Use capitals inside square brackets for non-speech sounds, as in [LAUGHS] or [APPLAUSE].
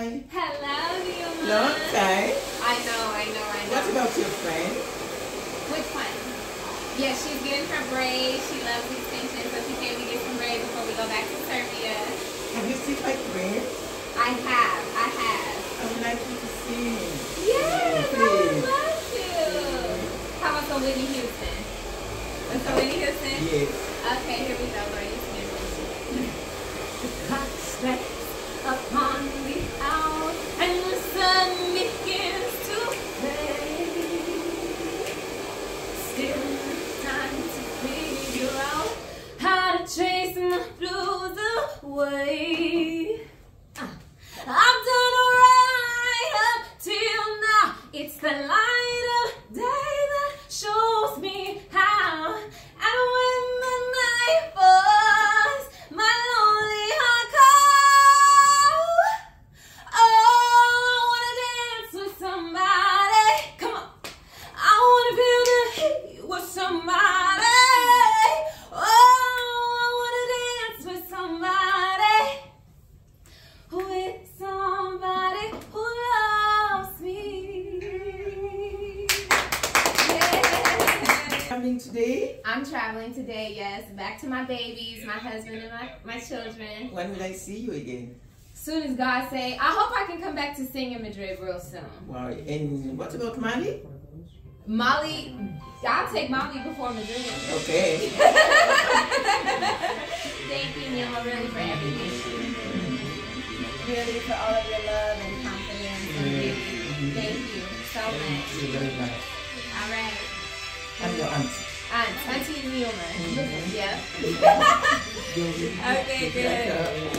Hi. Hello, Niuma. Long time. I know, I know, I know. What about your friend? Which one? Yeah, she's getting her braids. She loves extensions, so she came to get some braids before we go back to Serbia. Have you seen my braids? I have, I have. I would like you to sing. Yes, I would Please. love to. How about some Whitney Houston? What's some Whitney Houston? Yes. Okay, here we go, Lord. You sing chase my blues away. I've done right up till now. It's the light Yeah. Coming today? I'm traveling today, yes, back to my babies, my husband, and my, my children. When will I see you again? Soon as God say, I hope I can come back to sing in Madrid real soon. Wow. And what about Mali? Molly, I'll take Molly before Madrid. Okay. [LAUGHS] Thank you, Niuma, really for everything. Really for all of your love and confidence and beauty. Thank you so much. I'm your auntie. Aunt, Auntie Niuma. Mm-hmm. [LAUGHS] Yeah. [LAUGHS] Okay, good.